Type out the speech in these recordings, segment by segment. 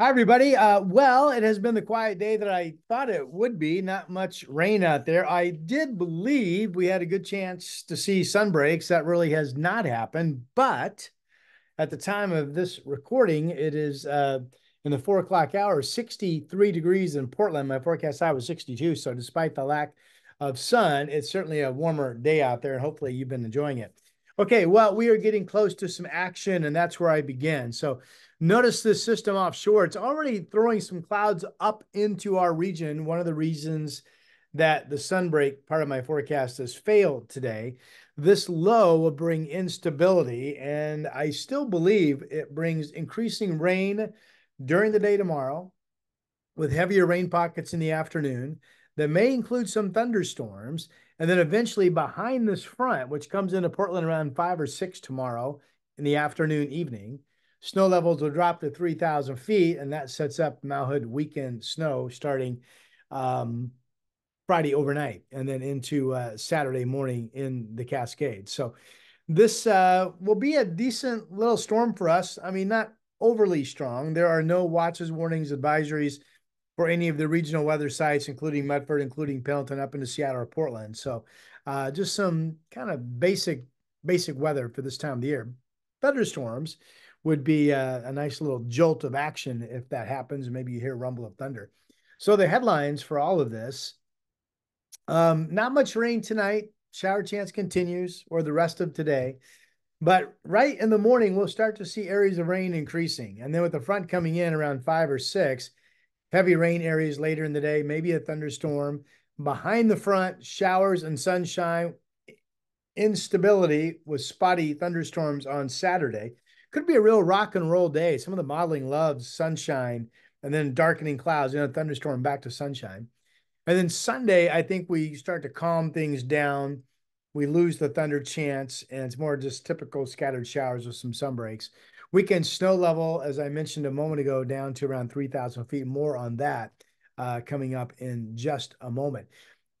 Hi, everybody. Uh, well, it has been the quiet day that I thought it would be. Not much rain out there. I did believe we had a good chance to see sunbreaks. That really has not happened. But at the time of this recording, it is uh, in the four o'clock hour, 63 degrees in Portland. My forecast high was 62. So, despite the lack of sun, it's certainly a warmer day out there. And hopefully, you've been enjoying it. Okay, well, we are getting close to some action, and that's where I begin. So, Notice this system offshore. It's already throwing some clouds up into our region. One of the reasons that the sunbreak part of my forecast has failed today. This low will bring instability, and I still believe it brings increasing rain during the day tomorrow with heavier rain pockets in the afternoon that may include some thunderstorms. And then eventually behind this front, which comes into Portland around five or six tomorrow in the afternoon, evening, Snow levels will drop to 3,000 feet, and that sets up Mount Hood weekend snow starting um, Friday overnight and then into uh, Saturday morning in the Cascades. So this uh, will be a decent little storm for us. I mean, not overly strong. There are no watches, warnings, advisories for any of the regional weather sites, including Medford, including Pendleton, up into Seattle or Portland. So uh, just some kind of basic basic weather for this time of the year. Thunderstorms would be a, a, nice little jolt of action if that happens. Maybe you hear rumble of thunder. So the headlines for all of this: um, not much rain tonight. Shower chance continues, or the rest of today. But right in the morning, we'll start to see areas of rain increasing, and then with the front coming in around five or six, heavy rain areas later in the day, maybe a thunderstorm. Behind the front, showers and sunshine instability with spotty thunderstorms on Saturday could be a real rock and roll day. Some of the modeling loves sunshine and then darkening clouds, you know, thunderstorm back to sunshine. And then Sunday, I think we start to calm things down. We lose the thunder chance, and it's more just typical scattered showers with some sun breaks. Weekend snow level, as I mentioned a moment ago, down to around 3,000 feet. More on that uh, coming up in just a moment.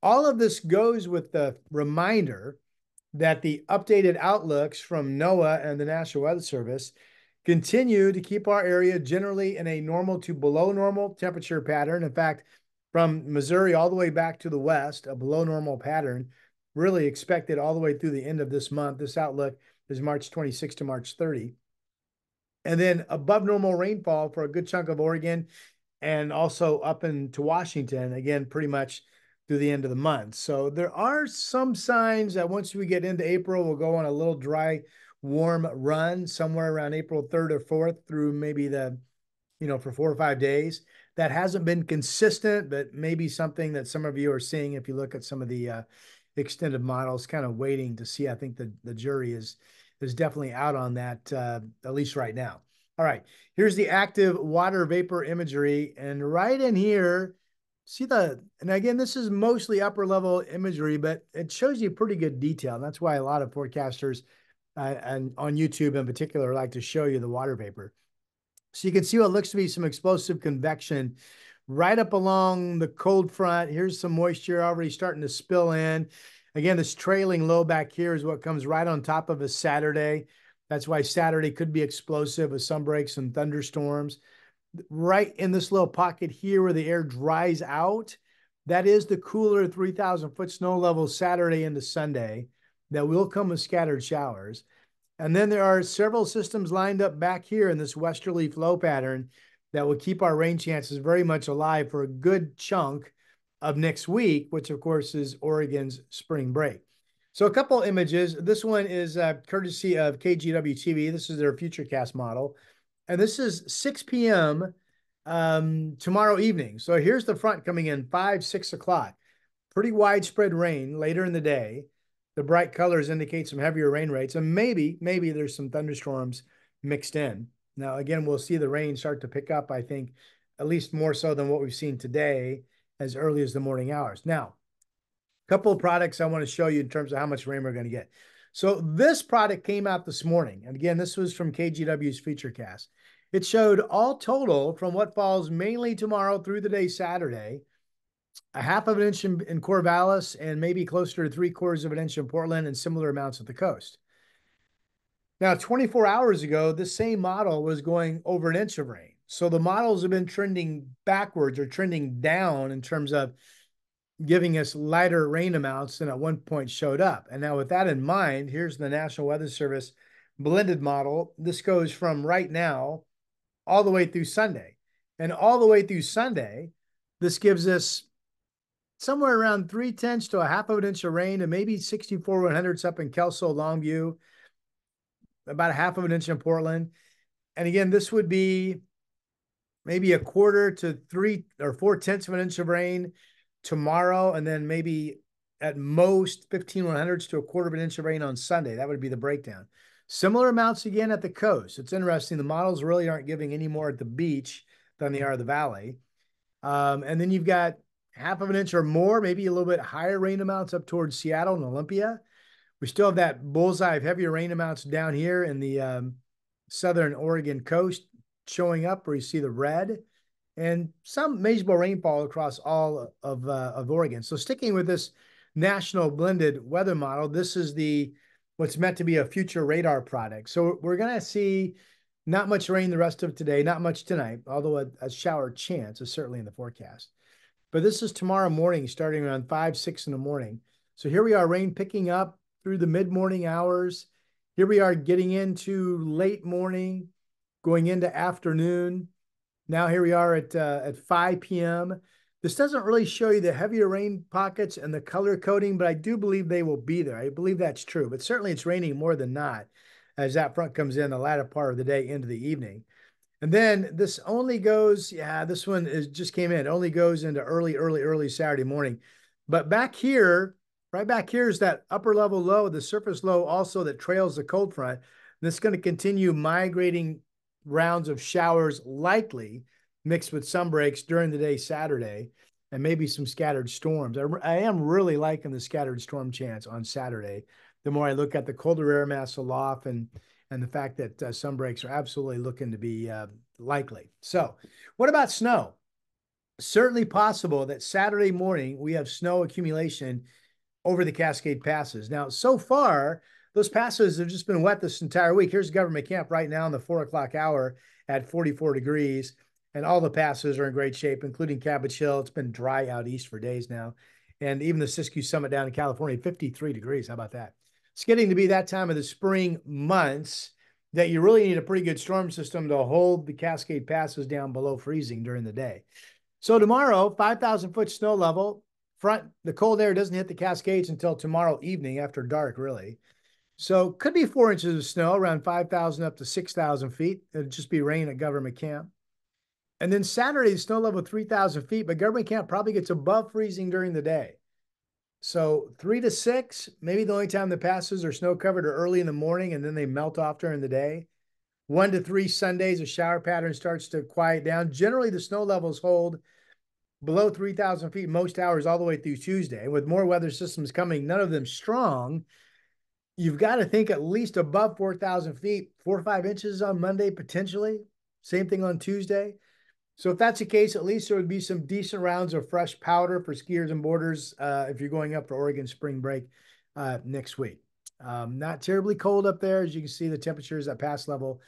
All of this goes with the reminder that the updated outlooks from NOAA and the National Weather Service continue to keep our area generally in a normal to below normal temperature pattern. In fact, from Missouri all the way back to the west, a below normal pattern really expected all the way through the end of this month. This outlook is March 26 to March 30. And then above normal rainfall for a good chunk of Oregon and also up into Washington, again, pretty much through the end of the month. So there are some signs that once we get into April, we'll go on a little dry, warm run somewhere around April 3rd or 4th through maybe the, you know, for four or five days. That hasn't been consistent, but maybe something that some of you are seeing if you look at some of the uh, extended models, kind of waiting to see. I think the, the jury is is definitely out on that, uh, at least right now. All right, here's the active water vapor imagery. And right in here, see the, and again, this is mostly upper level imagery, but it shows you pretty good detail. And that's why a lot of forecasters uh, and on YouTube in particular like to show you the water vapor. So you can see what looks to be some explosive convection right up along the cold front. Here's some moisture already starting to spill in. Again, this trailing low back here is what comes right on top of a Saturday. That's why Saturday could be explosive with sun breaks and thunderstorms right in this little pocket here where the air dries out. That is the cooler 3,000 foot snow level Saturday into Sunday that will come with scattered showers. And then there are several systems lined up back here in this westerly flow pattern that will keep our rain chances very much alive for a good chunk of next week, which of course is Oregon's spring break. So a couple images. This one is uh, courtesy of KGW TV. This is their Futurecast model and this is 6 p.m. Um, tomorrow evening. So here's the front coming in five, six o'clock. Pretty widespread rain later in the day. The bright colors indicate some heavier rain rates, and maybe, maybe there's some thunderstorms mixed in. Now, again, we'll see the rain start to pick up, I think, at least more so than what we've seen today as early as the morning hours. Now, a couple of products I want to show you in terms of how much rain we're going to get. So this product came out this morning. And again, this was from KGW's Futurecast. It showed all total from what falls mainly tomorrow through the day Saturday, a half of an inch in, in Corvallis and maybe closer to three quarters of an inch in Portland and similar amounts at the coast. Now, 24 hours ago, this same model was going over an inch of rain. So the models have been trending backwards or trending down in terms of giving us lighter rain amounts than at one point showed up. And now, with that in mind, here's the National Weather Service blended model. This goes from right now all the way through Sunday. And all the way through Sunday, this gives us somewhere around three tenths to a half of an inch of rain and maybe 64 one hundredths up in Kelso, Longview, about a half of an inch in Portland. And again, this would be maybe a quarter to three or four tenths of an inch of rain tomorrow, and then maybe at most 15 one hundredths to a quarter of an inch of rain on Sunday. That would be the breakdown. Similar amounts again at the coast. It's interesting. The models really aren't giving any more at the beach than they are the valley. Um, and then you've got half of an inch or more, maybe a little bit higher rain amounts up towards Seattle and Olympia. We still have that bullseye of heavier rain amounts down here in the um, southern Oregon coast showing up where you see the red and some measurable rainfall across all of, uh, of Oregon. So sticking with this national blended weather model, this is the what's meant to be a future radar product. So we're going to see not much rain the rest of today, not much tonight, although a, a, shower chance is certainly in the forecast. But this is tomorrow morning, starting around 5, 6 in the morning. So here we are, rain picking up through the mid morning hours. Here we are getting into late morning, going into afternoon. Now here we are at, uh, at 5 p.m. This doesn't really show you the heavier rain pockets and the color coding, but I do believe they will be there. I believe that's true, but certainly it's raining more than not as that front comes in the latter part of the day into the evening. And then this only goes, yeah, this one is just came in, only goes into early, early, early Saturday morning. But back here, right back here is that upper level low, the surface low also that trails the cold front. This is going to continue migrating rounds of showers likely mixed with some breaks during the day Saturday and maybe some scattered storms. I, I, am really liking the scattered storm chance on Saturday. The more I look at the colder air mass aloft and and the fact that uh, some breaks are absolutely looking to be uh, likely. So, what about snow? Certainly possible that Saturday morning we have snow accumulation over the Cascade passes. Now, so far, those passes have just been wet this entire week. Here's government camp right now in the four o'clock hour at 44 degrees and all the passes are in great shape, including Cabbage Hill. It's been dry out east for days now. And even the Siskiyou Summit down in California, 53 degrees. How about that? It's getting to be that time of the spring months that you really need a pretty good storm system to hold the Cascade passes down below freezing during the day. So tomorrow, 5,000 foot snow level. Front, the cold air doesn't hit the Cascades until tomorrow evening after dark, really. So could be four inches of snow, around 5,000 up to 6,000 feet. It'll just be rain at government camp. And then Saturday, the snow level 3,000 feet, but government camp probably gets above freezing during the day. So three to six, maybe the only time the passes are snow covered are early in the morning and then they melt off during the day. One to three Sundays, a shower pattern starts to quiet down. Generally, the snow levels hold below 3,000 feet most hours all the way through Tuesday. With more weather systems coming, none of them strong, you've got to think at least above 4,000 feet, four or five inches on Monday, potentially. Same thing on Tuesday. So if that's the case, at least there would be some decent rounds of fresh powder for skiers and boarders uh, if you're going up for Oregon spring break uh, next week. Um, not terribly cold up there. As you can see, the temperatures at pass level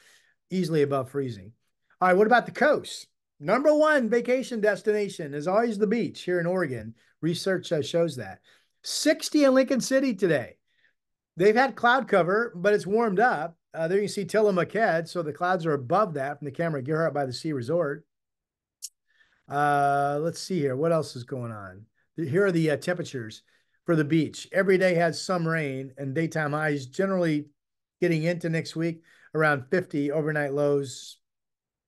easily above freezing. All right, what about the coast? Number one vacation destination is always the beach here in Oregon. Research uh, shows that. 60 in Lincoln City today. They've had cloud cover, but it's warmed up. Uh, there you can see Tillamook Head, so the clouds are above that from the camera gear Gearhart by the Sea Resort. Uh, let's see here. What else is going on? Here are the uh, temperatures for the beach. Every day has some rain and daytime highs generally getting into next week around 50, overnight lows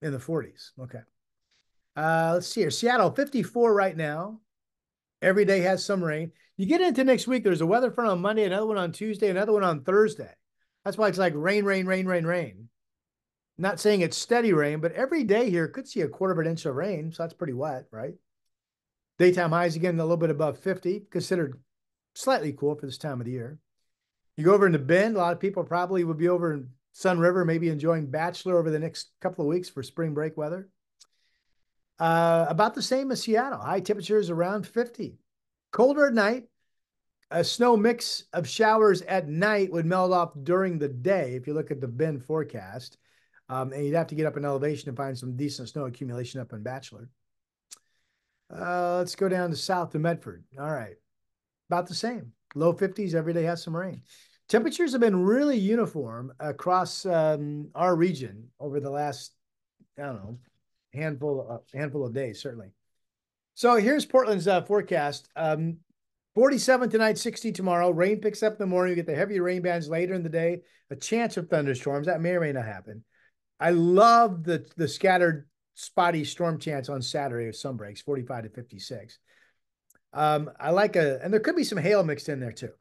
in the 40s. Okay. Uh, let's see here. Seattle, 54 right now. Every day has some rain. You get into next week, there's a weather front on Monday, another one on Tuesday, another one on Thursday. That's why it's like rain, rain, rain, rain, rain. Not saying it's steady rain, but every day here could see a quarter of an inch of rain. So that's pretty wet, right? Daytime highs again a little bit above 50, considered slightly cool for this time of the year. You go over in the Bend, a lot of people probably would be over in Sunriver, maybe enjoying Bachelor over the next couple of weeks for spring break weather. Uh, about the same as Seattle. High temperatures around 50. Colder at night. A snow mix of showers at night would melt off during the day if you look at the Bend forecast. Um, and you'd have to get up in elevation to find some decent snow accumulation up in Bachelor. Uh, let's go down to south to Medford. All right. About the same. Low 50s, every day has some rain. Temperatures have been really uniform across um, our region over the last, I don't know, handful of, handful of days, certainly. So here's Portland's uh, forecast. Um, 47 tonight, 60 tomorrow. Rain picks up in the morning. You get the heavy rain bands later in the day. A chance of thunderstorms. That may or may not happen. I love the the scattered spotty storm chance on Saturday with sun breaks, 45 to 56. Um, I like a, and there could be some hail mixed in there too.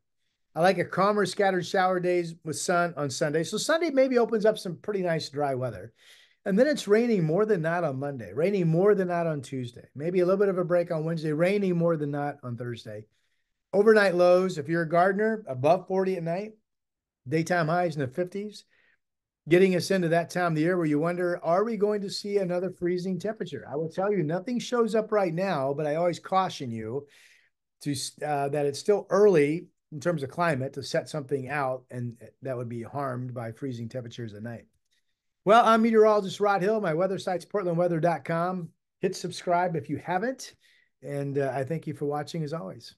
I like a calmer scattered shower days with sun on Sunday. So Sunday maybe opens up some pretty nice dry weather. And then it's raining more than not on Monday, raining more than not on Tuesday, maybe a little bit of a break on Wednesday, raining more than not on Thursday. Overnight lows, if you're a gardener, above 40 at night, daytime highs in the 50s getting us into that time of the year where you wonder, are we going to see another freezing temperature? I will tell you, nothing shows up right now, but I always caution you to uh, that it's still early in terms of climate to set something out, and that would be harmed by freezing temperatures at night. Well, I'm meteorologist Rod Hill. My weather site's portlandweather.com. Hit subscribe if you haven't. And uh, I thank you for watching as always.